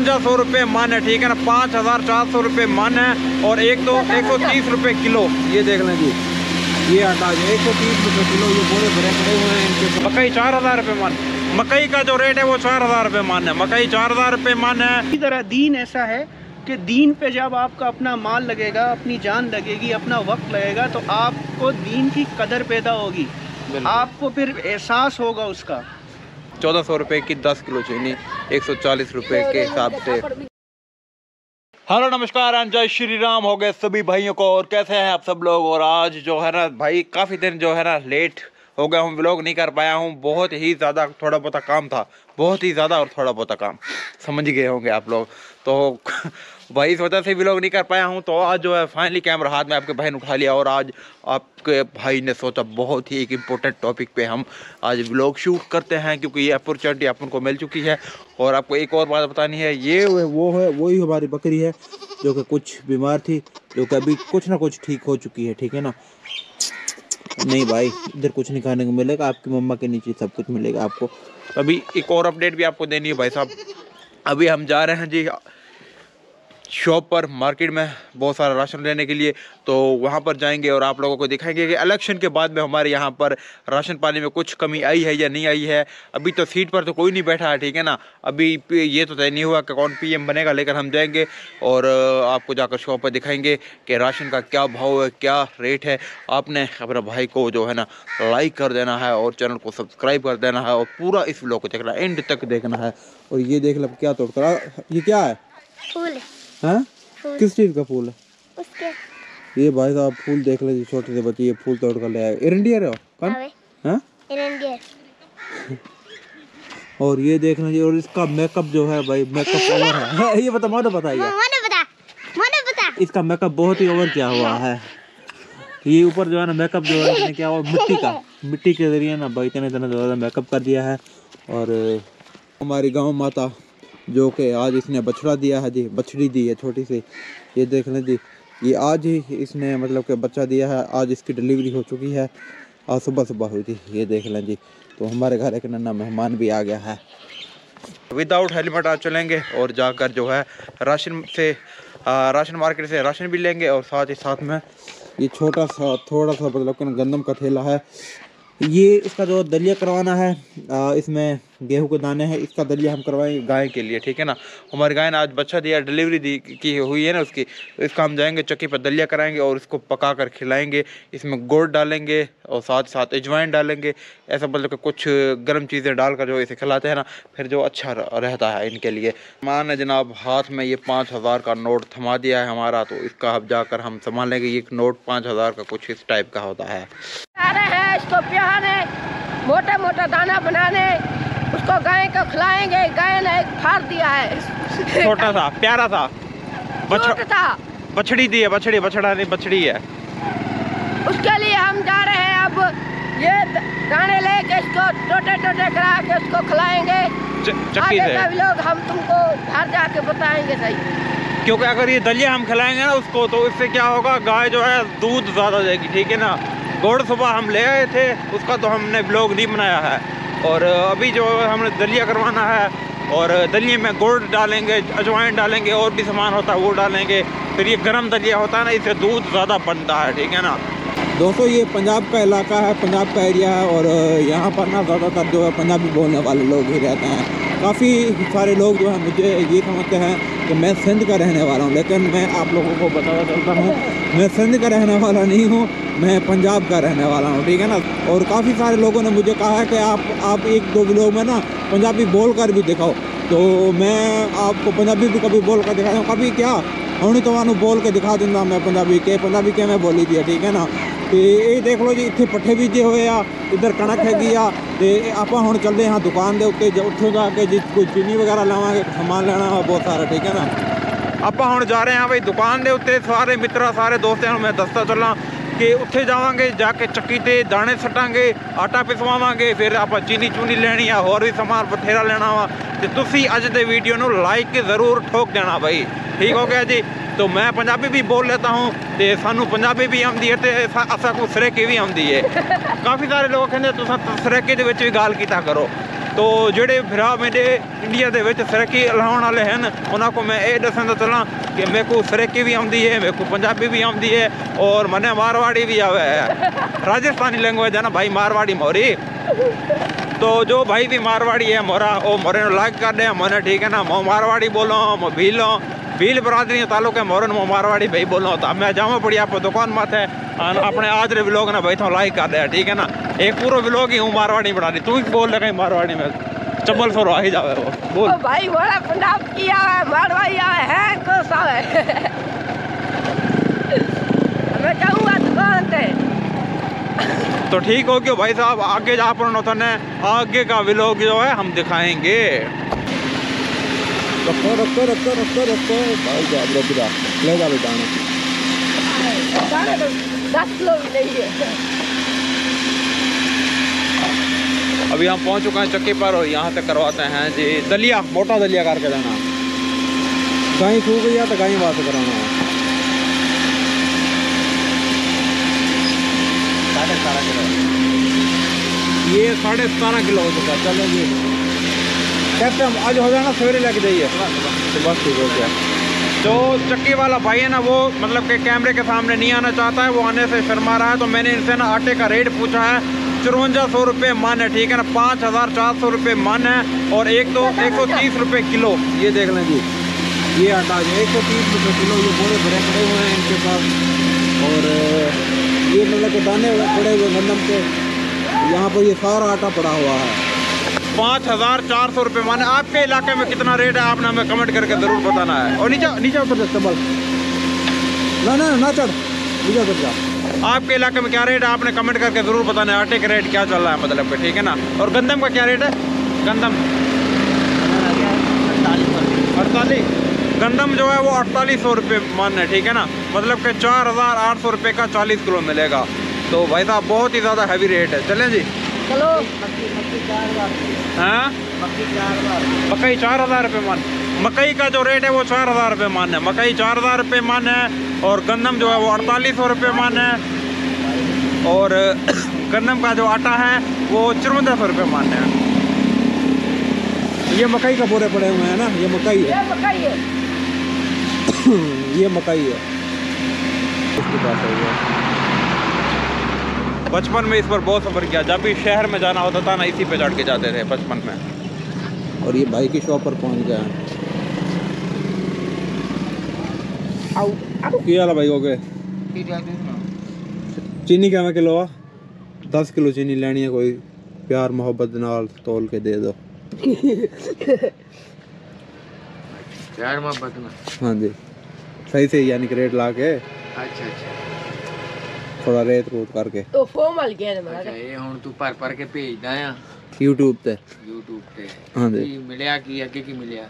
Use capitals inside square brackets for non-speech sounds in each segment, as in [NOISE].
पचवंजा सौ रुपये मन है ठीक है ना? पाँच हज़ार चार सौ रुपये मन है और एक तो एक सौ तीस रुपये किलो। ये देख लें जी। ये आटा जो एक सौ तीस रुपये किलो ये बोरे भरे पड़े हुए हैं इनके मकई चार हज़ार रुपये मन। मकई का जो रेट है वो चार हज़ार रुपये मन है। मकई चार हज़ार रुपये मन है। इसी तरह दीन ऐसा है कि दीन पे जब आपका अपना माल लगेगा अपनी जान लगेगी अपना वक्त लगेगा तो आपको दीन की कदर पैदा होगी। आपको फिर एहसास होगा उसका। चौदह सौ रुपये की दस किलो चीनी, एक सौ चालीस रुपये के हिसाब से। हेलो, नमस्कार एंड जय श्री राम। हो गए सभी भाइयों को और कैसे हैं आप सब लोग? और आज जो है ना, भाई, काफ़ी दिन जो है ना लेट हो गया हूँ व्लॉग नहीं कर पाया हूँ। बहुत ही ज़्यादा थोड़ा बहुत काम था, बहुत ही ज़्यादा और थोड़ा बहुत काम। समझ गए होंगे आप लोग। तो भाई इस वजह से व्लॉग नहीं कर पाया हूँ तो आज जो है फाइनली कैमरा हाथ में आपके बहन उठा लिया और आज आपके भाई ने सोचा बहुत ही एक इम्पोर्टेंट टॉपिक पे हम आज ब्लॉग शूट करते हैं, क्योंकि ये अपॉर्चुनिटी अपन को मिल चुकी है। और आपको एक और बात बतानी है, ये वो है, वही हमारी बकरी है, जो कि कुछ बीमार थी, जो कि अभी कुछ ना कुछ ठीक हो चुकी है, ठीक है ना? नहीं भाई, इधर कुछ नहीं खाने को मिलेगा, आपकी मम्मा के नीचे सब कुछ मिलेगा आपको। अभी एक और अपडेट भी आपको देनी है भाई साहब। अभी हम जा रहे हैं जी शॉप पर, मार्केट में बहुत सारा राशन लेने के लिए तो वहाँ पर जाएँगे और आप लोगों को दिखाएँगे कि इलेक्शन के बाद में हमारे यहाँ पर राशन पानी में कुछ कमी आई है या नहीं आई है। अभी तो सीट पर तो कोई नहीं बैठा है, ठीक है ना? अभी ये तो तय नहीं हुआ कि कौन पीएम बनेगा लेकिन हम जाएँगे और आपको जाकर शॉप पर दिखाएँगे कि राशन का क्या भाव है, क्या रेट है। आपने अपने भाई को जो है ना, लाइक कर देना है और चैनल को सब्सक्राइब कर देना है और पूरा इस ब्लॉग को देखना, एंड तक देखना है। और ये देख लो क्या तोड़ ये क्या है? फूल। हाँ? किस चीज़ का फूल है? उसके। ये भाई साहब फूल देख लीजिए छोटे से बच्चे ये फूल तोड़ कर ले आए। एरंडियर हो कौन? हाँ? [LAUGHS] और ये देख लीजिए और इसका मेकअप जो है भाई मेकअप ओवर [LAUGHS] है। [LAUGHS] ये बता मानो बताइए। मैंने बता मैंने बता। इसका मेकअप बहुत ही ओवर किया हुआ है। ये ऊपर जो है ना मेकअप जो है इसने क्या हुआ मिट्टी का। मिट्टी के ज़रिए ना भाई इतने इतना ज़्यादा मेकअप कर दिया है। और हमारी गाँव माता जो कि आज इसने बछड़ा दिया है जी बछड़ी दी है छोटी सी। ये देख लें जी ये आज ही इसने मतलब कि बच्चा दिया है आज इसकी डिलीवरी हो चुकी है। आज सुबह सुबह हुई थी ये देख लें जी। तो हमारे घर एक नन्ना मेहमान भी आ गया है। विदाउट हेलमेट आज चलेंगे और जाकर जो है राशन से आ, राशन मार्केट से राशन भी लेंगे और साथ ही साथ में ये छोटा सा थोड़ा सा मतलब गंदम का थैला है। ये इसका जो दलिया करवाना है आ, इसमें गेहूँ के दाने हैं इसका दलिया हम करवाएँगे गाय के लिए ठीक है ना? हमारी गाय ने आज बच्चा दिया डिलीवरी दी की हुई है ना उसकी तो इसका हम जाएँगे चक्की पर दलिया कराएँगे और इसको पका कर खिलाएँगे इसमें गुड़ डालेंगे और साथ साथ अजवाइन डालेंगे ऐसा मतलब कि कुछ गर्म चीज़ें डालकर जो इसे खिलाते हैं ना फिर जो अच्छा रहता है इनके लिए। मान ने जनाब हाथ में ये पाँच हज़ार का नोट थमा दिया है हमारा तो इसका अब जाकर हम संभालेंगे ये नोट पाँच हज़ार का कुछ इस टाइप का होता है। इसको पिहाने मोटा मोटा दाना बनाने उसको गाय को खिलाएँगे गाय ने फाड़ दिया है। छोटा सा प्यारा सा। था बछड़ी दी है बछड़ी बछड़ा नहीं बछड़ी है। उसके लिए हम जा रहे हैं अब ये दाने लेके इसको टोटे टोटे करा के उसको खिलाएँगे। लोग हम तुमको घर जाके बताएँगे सही। क्योंकि अगर ये दलिया हम खिलाएँगे ना उसको तो इससे क्या होगा? गाय जो है दूध ज़्यादा देगी ठीक है ना? गुड़ सुबह हम ले आए थे, उसका तो हमने ब्लॉग नहीं बनाया है। और अभी जो हमने दलिया करवाना है, और दलिए में गुड़ डालेंगे, अजवाइन डालेंगे, और भी सामान होता है वो डालेंगे। फिर ये गर्म दलिया होता है ना, इससे दूध ज़्यादा बनता है, ठीक है ना? दोस्तों, ये पंजाब का इलाका है, पंजाब का एरिया है, और यहाँ पर ना ज़्यादातर जो है पंजाबी बोलने वाले लोग ही रहते हैं। काफ़ी सारे लोग जो है मुझे ये समझते हैं कि मैं सिंध का रहने वाला हूँ, लेकिन मैं आप लोगों को बताना चाहता हूँ, मैं सिंध का रहने वाला नहीं हूँ, मैं पंजाब का रहने वाला हूँ, ठीक है ना? और काफ़ी सारे लोगों ने मुझे कहा है कि आप आप एक दो लोग में ना पंजाबी बोल कर भी दिखाओ। तो मैं आपको पंजाबी भी कभी बोल कर दिखाता हूँ। कभी क्या? हूँ तो बोल के दिखा दूँगा मैं पंजाबी के पंजाबी के मैं बोली थी ठीक है ना? ਤੇ ਇਹ ਦੇਖ ਲਓ ਜੀ, ਇੱਥੇ ਪੱਠੇ ਬੀਜੇ ਹੋਏ ਆ, ਇੱਧਰ ਕਣਕ ਹੈਗੀ ਆ, ਤੇ ਆਪਾਂ ਹੁਣ ਚੱਲਦੇ ਹਾਂ ਦੁਕਾਨ ਦੇ ਉੱਤੇ, ਜਾਂ ਉੱਥੋਂ ਜਾ ਕੇ ਜੇ ਕੋਈ ਚੀਨੀ ਵਗੈਰਾ ਲਾਵਾਂਗੇ, ਸਮਾਨ ਲੈਣਾ ਬਹੁਤ ਸਾਰਾ, ਠੀਕ ਹੈ ਨਾ? ਆਪਾਂ ਹੁਣ ਜਾ ਰਹੇ ਹਾਂ ਬਈ ਦੁਕਾਨ ਦੇ ਉੱਤੇ, ਸਾਰੇ ਮਿੱਤਰਾਂ, ਸਾਰੇ ਦੋਸਤਿਆਂ ਨੂੰ ਮੈਂ ਦੱਸਦਾ ਚੱਲਾਂ ਕਿ ਉੱਥੇ ਜਾਵਾਂਗੇ, ਜਾ ਕੇ ਚੱਕੀ ਤੇ ਦਾਣੇ ਸੱਟਾਂਗੇ, ਆਟਾ ਪਿਸਵਾਵਾਂਗੇ, ਫਿਰ ਆਪਾਂ ਚੀਨੀ ਚੂਨੀ ਲੈਣੀ ਆ, ਹੋਰ ਵੀ ਸਮਾਨ ਬਥੇਰਾ ਲੈਣਾ ਵਾ, ਤੇ ਤੁਸੀਂ ਅੱਜ ਦੇ ਵੀਡੀਓ ਨੂੰ ਲਾਈਕ ਜ਼ਰੂਰ ਠੋਕ ਦੇਣਾ ਬਈ, ਠੀਕ ਹੋ ਗਿਆ ਜੀ? तो मैं पंजाबी भी बोल लेता हूँ तो सानू पंजाबी भी आती है तो असा को सरेके भी आती है काफ़ी सारे लोग कहते तुम सरेके भी गाल किया करो तो ਤੋ ਜਿਹੜੇ ਭਰਾ ਮੇਰੇ ਇੰਡੀਆ ਦੇ ਵਿੱਚ ਸਰਕੀ ਲਾਉਣ ਵਾਲੇ ਹਨ ਉਹਨਾਂ ਕੋ ਮੈਂ ਇਹ ਦੱਸਣਾ ਚਾਹਾਂ ਕਿ ਮੇਰੇ ਕੋ ਸਰਕੀ ਵੀ ਆਉਂਦੀ ਹੈ ਮੇਰੇ ਕੋ ਪੰਜਾਬੀ ਵੀ ਆਉਂਦੀ ਹੈ ਔਰ ਮਨੇ ਮਾਰਵਾੜੀ ਵੀ ਆਵੇ ਹੈ राजस्थानी लैंग्वेज है ना भाई मारवाड़ी मोरी तो जो भाई भी मारवाड़ी है मोरा वो मोरे लाइक कर दे मोने ठीक है ना मो मारवाड़ी बोलो मो भीलो भील बरादरी तालुके मोरन मो मारवाड़ी भाई बोलो तो मैं जावा पड़ी आप दुकान मत है और अपने आज रे व्लॉग ना भाई तो लाइक कर दे ठीक है ना? एक पूरा व्लॉग ही हूँ मारवाड़ी बना दी। तू ही बोल कहीं मारवाड़ी में चप्पल सो आ ही जावे वो बोल। ओ भाई बड़ा की आवे है। कुछ आवे मैं दुकान पे तो ठीक हो गया भाई साहब आगे जा पर ने आगे का व्लॉग जो है हम दिखाएँगे। रखो रखो रखो रखो रखो भाई साहब रुक जा ले जा बेटाना दाने तो दस किलो अभी हम पहुँच चुके हैं चक्की पर और यहाँ से करवाते हैं जी दलिया, मोटा दलिया करके देना गाय सूख गई तो गाय वास कराना। है साढ़े सतारह किलो। ये साढ़े सतारह किलो हो चुका चलो जी। हम आज हो जाना सवेरे लेके जाइए। तो बस ठीक हो गया। जो चक्की वाला भाई है ना वो मतलब के कैमरे के सामने नहीं आना चाहता है वो आने से शर्मा रहा है तो मैंने इनसे ना आटे का रेट पूछा है। चुरवंजा सौ रुपये मन है ठीक है ना? पाँच हज़ार चार सौ रुपये मन है और एक तो एक सौ तीस रुपये किलो। ये देख लें जी। ये आटा जो एक सौ तीस रुपये किलो ये बोरे भरे पड़े हुए हैं इनके पास। और ये मतलब के दाने पड़े हुए गंदम के। यहाँ पर ये सारा आटा पड़ा हुआ है। पाँच हज़ार चार सौ रुपये मन आपके इलाके में कितना रेट है आपने हमें कमेंट करके ज़रूर बताना है। और नीचे नीचे उतर जा चबल ना ना ना चढ़। नीचे उतर जा। आपके इलाके में क्या रेट है आपने कमेंट करके ज़रूर बताना है आटे का रेट क्या चल रहा है मतलब कि ठीक है ना? और गंदम का क्या रेट है? गंदम। अड़तालीस। गंदम जो है वो अड़तालीस सौ रुपये मन है ठीक है ना? मतलब कि चार हज़ार आठ सौ रुपये का चालीस किलो मिलेगा। तो भाई साहब बहुत ही ज़्यादा हैवी रेट है। चलें जी। चलो। हाँ? मकई चार हज़ार रुपये मन। मकई का जो रेट है वो चार हज़ार रुपये मान है। मकई चार हज़ार रुपये मान है और गंदम जो है वो अड़तालीस सौ रुपये मान है। और [COUGHS] गंदम का जो आटा है वो चौवंजा सौ रुपये मान है। ये मकई का बोरे पड़े हुए हैं ना? ये मकई है। ये मकई है। [COUGHS] ये मकई है। इसके पास है बचपन में इस पर बहुत सफ़र किया। जब भी शहर में जाना होता था ना इसी पे चढ़ के जाते थे बचपन में। और ये भाई की शॉप पर पहुँच गया? की भाई हो गए चीनी क्या किलो आ दस किलो चीनी लेनी है कोई। प्यार मोहब्बत नाल तोल के दे दो। [LAUGHS] प्यार मोहब्बत हाँ जी। सही सही यानी कि रेट ला के। अच्छा अच्छा। थोड़ा रेत रूत करके तो फॉर्मल गया है ਅੱਛਾ ਇਹ ਹੁਣ ਤੂੰ ਭਰ ਭਰ ਕੇ ਭੇਜਦਾ ਆ YouTube ਤੇ YouTube ਤੇ ਹਾਂਜੀ ਕੀ ਮਿਲਿਆ ਕੀ ਅੱਗੇ ਕੀ ਮਿਲਿਆ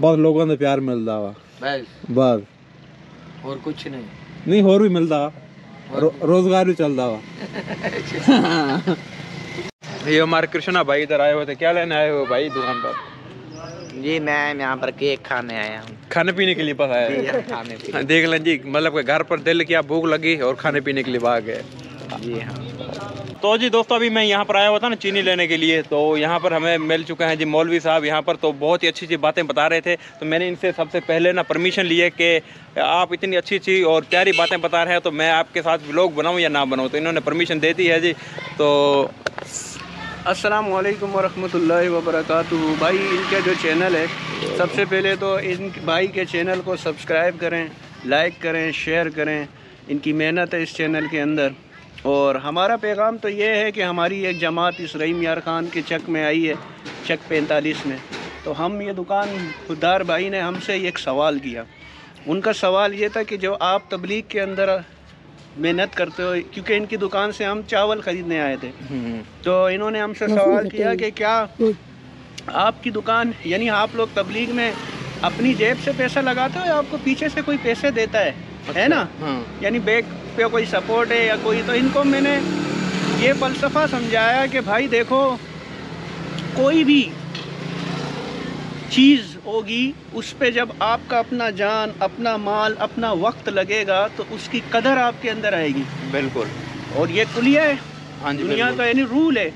ਬਹੁਤ ਲੋਕਾਂ ਦਾ ਪਿਆਰ ਮਿਲਦਾ ਵਾ ਬਸ ਬਸ ਹੋਰ ਕੁਝ ਨਹੀਂ ਨਹੀਂ ਹੋਰ ਵੀ ਮਿਲਦਾ रो, रोजगार भी चलता वा ये हमारे कृष्णा भाई इधर आए हुए थे क्या लेने आए हुए भाई दुकान पर जी मैं यहाँ पर केक खाने आया हूँ। खाने पीने के लिए बस आए हैं। खाने हाँ, देख लें जी मतलब कि घर पर दिल किया भूख लगी और खाने पीने के लिए भाग गए। जी हाँ। तो जी दोस्तों अभी मैं यहाँ पर आया हुआ था ना चीनी लेने के लिए तो यहाँ पर हमें मिल चुके हैं जी मौलवी साहब यहाँ पर तो बहुत ही अच्छी अच्छी बातें बता रहे थे। तो मैंने इनसे सबसे पहले ना परमिशन लिए कि आप इतनी अच्छी अच्छी और प्यारी बातें बता रहे हैं तो मैं आपके साथ व्लॉग बनाऊँ या ना बनाऊँ तो इन्होंने परमिशन दे दी है जी। तो अस्सलाम वालेकुम वरहमतुल्लाहि वबरकातुहू भाई, इनका जो चैनल है, सबसे पहले तो इन भाई के चैनल को सब्सक्राइब करें लाइक करें शेयर करें। इनकी मेहनत है इस चैनल के अंदर। और हमारा पैगाम तो ये है कि हमारी एक जमात इस रहीम यार खान के चक में आई है, चक पैंतालीस में। तो हम ये दुकान, खुददार भाई ने हमसे एक सवाल किया। उनका सवाल ये था कि जो आप तबलीग के अंदर मेहनत करते हो क्योंकि इनकी दुकान से हम चावल ख़रीदने आए थे। तो इन्होंने हमसे सवाल किया कि क्या आपकी दुकान यानी आप लोग तबलीग में अपनी जेब से पैसा लगाते हो या आपको पीछे से कोई पैसे देता है? है ना? हाँ। यानी बैग पे कोई सपोर्ट है या कोई तो इनको मैंने ये फ़लसफ़ा समझाया कि भाई देखो कोई भी चीज़ होगी उस पर जब आपका अपना जान अपना माल अपना वक्त लगेगा तो उसकी कदर आपके अंदर आएगी। बिल्कुल। और ये कुलिया है। हाँ जी दुनिया का यानी रूल है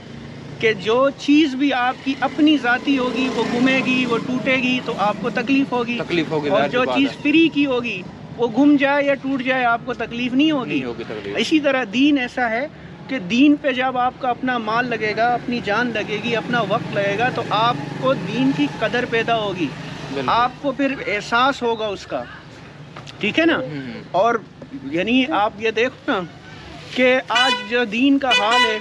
कि जो चीज़ भी आपकी अपनी ज़ाती होगी वो घूमेगी वो टूटेगी तो आपको तकलीफ़ होगी। तकलीफ़ होगी और जो चीज़ फ्री की होगी वो घूम जाए या टूट जाए आपको तकलीफ़ नहीं होगी। नहीं होगी तकलीफ़। इसी तरह दीन ऐसा है कि दीन पे जब आपका अपना माल लगेगा अपनी जान लगेगी अपना वक्त लगेगा तो आपको दीन की कदर पैदा होगी। आपको फिर एहसास होगा उसका। ठीक है ना? हम्म। और यानी आप ये देखो ना कि आज जो दीन का हाल है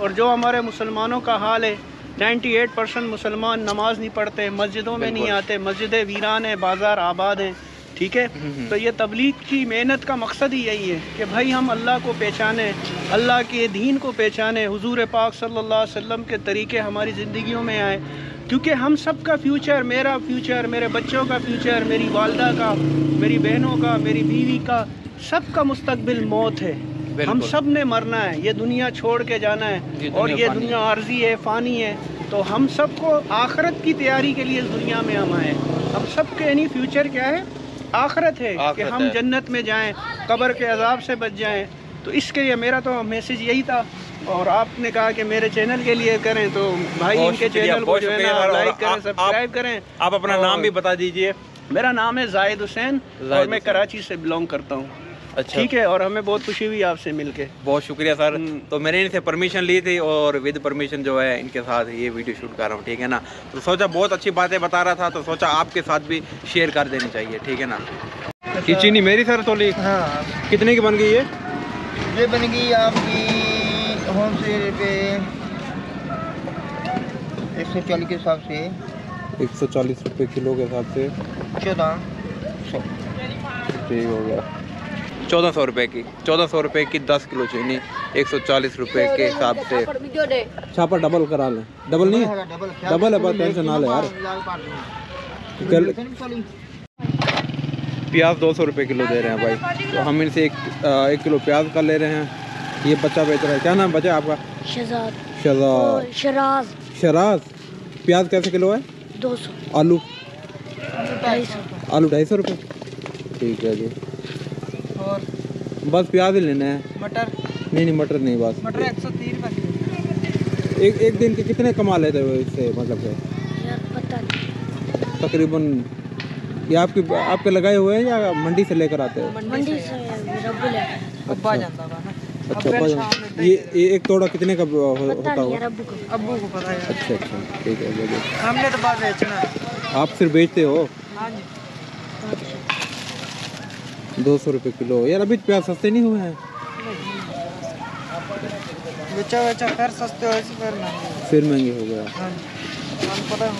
और जो हमारे मुसलमानों का हाल है 98 परसेंट मुसलमान नमाज़ नहीं पढ़ते मस्जिदों में नहीं आते मस्जिदें वीरान हैं बाज़ार आबाद हैं। ठीक है? हम्म। तो ये तबलीग की मेहनत का मकसद ही यही है कि भाई हम अल्लाह को पहचाने अल्लाह के दीन को पहचाने हुजूर पाक सल्लल्लाहु अलैहि वसल्लम के तरीके हमारी ज़िंदगियों में आए। क्योंकि हम सब का फ्यूचर मेरा फ्यूचर मेरे बच्चों का फ्यूचर मेरी वालदा का मेरी बहनों का मेरी बीवी का सब का मुस्तकबिल मौत है। हम सबने मरना है। ये दुनिया छोड़ के जाना है और ये दुनिया आर्जी है फ़ानी है। तो हम सबको आखरत की तैयारी के लिए इस दुनिया में हम आए हम सब के यानी फ्यूचर क्या है? आखरत है कि हम है। जन्नत में जाएँ कब्र के अजाब से बच जाएँ। तो इसके लिए मेरा तो मैसेज यही था। और आपने कहा कि मेरे चैनल के लिए करें तो भाई इनके चैनल को जो है ना लाइक करें सब्सक्राइब करें। आप अपना नाम भी बता दीजिए। मेरा नाम है जाहिद हुसैन और मैं कराची से बिलोंग करता हूँ। अच्छा। ठीक है और हमें बहुत खुशी हुई आपसे मिलके। बहुत शुक्रिया सर। हम्म। तो मैंने इनसे परमिशन ली थी और विद परमिशन जो है इनके साथ ये वीडियो शूट कर रहा हूँ ठीक है ना? तो सोचा बहुत अच्छी बातें बता रहा था तो सोचा आपके साथ भी शेयर कर देनी चाहिए ठीक है ना? ये चीनी मेरी सर तोली? हाँ। कितने की बन गई है ये बन गई आपकी होम से पे एक सौ चालीस के हिसाब से। एक सौ चालीस रुपये किलो के हिसाब से। चौदह। सौ। ठीक हो गया। चौदह सौ रुपये की चौदह सौ रुपये की दस किलो चीनी एक सौ चालीस रुपये के हिसाब से। छापा डबल करा लें। डबल नहीं? है डबल डबल है बस टेंशन ना ले यार। प्याज दो सौ रुपये किलो दे रहे हैं भाई। तो हम इनसे एक एक किलो प्याज का ले रहे हैं। ये बच्चा बेच रहा है। क्या नाम बचा आपका? शहजाद। शहजाद। शराज। शराज? प्याज कैसे किलो है? दो सौ। आलू। आलू ढाई सौ रुपये ठीक है जी। और बस प्याज ही लेना है। मटर। नहीं नहीं मटर नहीं बस। मटर एक सौ रुपये एक एक दिन के कितने कमा लेते हो इससे मतलब नहीं। तकरीबन ये आपके आपके लगाए हुए हैं या मंडी से लेकर आते हो? मंडी से। रब्बू अब्बा जानता अच्छा अच्छा ये ये एक तोड़ा कितने का हो- होता नहीं होगा? अब्बू को। पता है अच्छा अच्छा ठीक है हमने तो बात बेचना है। आप सिर्फ़ बेचते हो? हाँ जी। दो सौ रुपये किलो। यार अभी प्याज सस्ते नहीं हुए हैं? बेचा बेचा फिर सस्ते फिर महँगे। फिर महँगे हो गया। हाँ पता है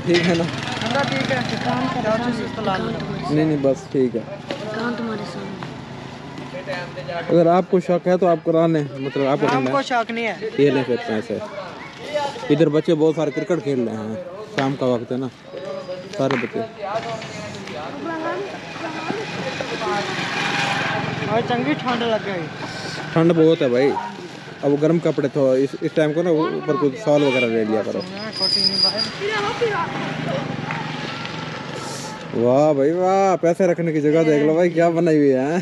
ठीक है ना? ठंडा ठीक है। नहीं नहीं बस ठीक है। दुकान तुम्हारे सामने अगर आपको शक है तो आप करा लें मतलब आपको हमको शौक नहीं है। ये लें फिर पैसे इधर बच्चे बहुत सारे क्रिकेट खेल रहे हैं शाम का वक्त है ना। सारे बच्चे। और चंगी ठंड लग गई। ठंड बहुत है भाई। अब गर्म कपड़े तो इस इस टाइम को ना ऊपर कुछ सॉल वगैरह ले लिया करो। वाह भाई वाह पैसे रखने की जगह देख लो भाई क्या बनाई हुई है।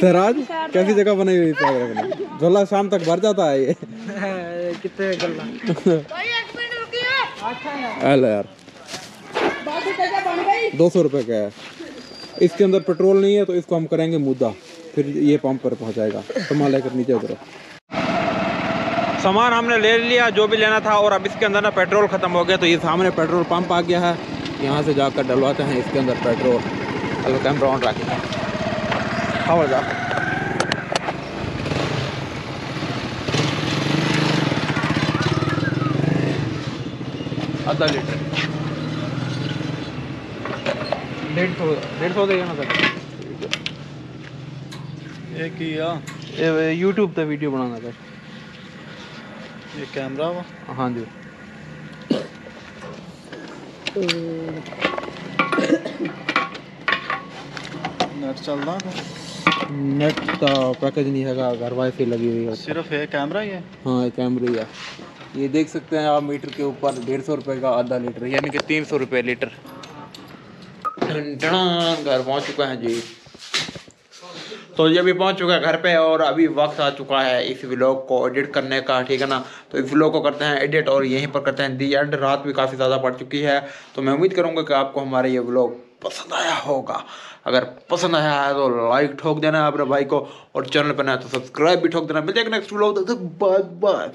सराज कैसी जगह बनाई हुई है पैसे रखने झोला शाम तक भर जाता है ये। [LAUGHS] कितने गल्ला। [LAUGHS] हेलो यार। दो सौ रुपये का है। इसके अंदर पेट्रोल नहीं है तो इसको हम करेंगे मुद्दा। फिर ये पंप पर पहुंचाएगा। सामान लेकर नीचे उतरो। सामान हमने ले लिया, जो भी लेना था, और अब इसके अंदर ना पेट्रोल ख़त्म हो गया तो ये सामने पेट्रोल पंप आ गया है। यहाँ से जाकर डलवाते हैं, इसके अंदर पेट्रोल। चलो कैमरा ऑन रखें हवा जा। आधा लीटर। डेढ़ सौ डेढ़ सौ देगा ना सर। एक ही ये यूट्यूब पे वीडियो बनाना सर। ये कैमरा वा? हाँ जी। नेट नेट का पैकेज नहीं हैगा घर वाईफाई लगी हुई है। सिर्फ़ है कैमरा ही है? हाँ ये कैमरे ही है। ये देख सकते हैं आप मीटर के ऊपर डेढ़ सौ रुपये का आधा लीटर यानी कि तीन सौ रुपये लीटर। घर पहुँच चुका है जी। तो ये अभी पहुँच चुका है घर पे और अभी वक्त आ चुका है इस व्लॉग को एडिट करने का, ठीक है ना? तो इस व्लॉग को करते हैं एडिट और यहीं पर करते हैं दी एंड रात भी काफ़ी ज़्यादा पड़ चुकी है। तो मैं उम्मीद करूँगा कि आपको हमारा ये व्लॉग पसंद आया होगा। अगर पसंद आया है तो लाइक ठोक देना अपने भाई को और चैनल पर ना तो सब्सक्राइब भी ठोक देना। मिलते हैं नेक्स्ट व्लॉग तक बाय बाय